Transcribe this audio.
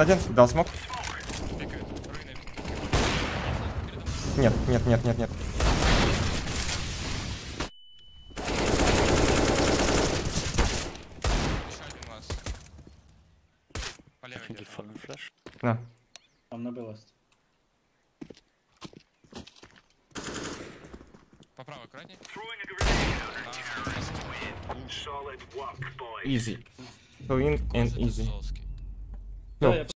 один, дал смог. Нет, нет, нет, нет, нет. На. Там на белост. По правой аккуратней. Easy. Go in and easy. No.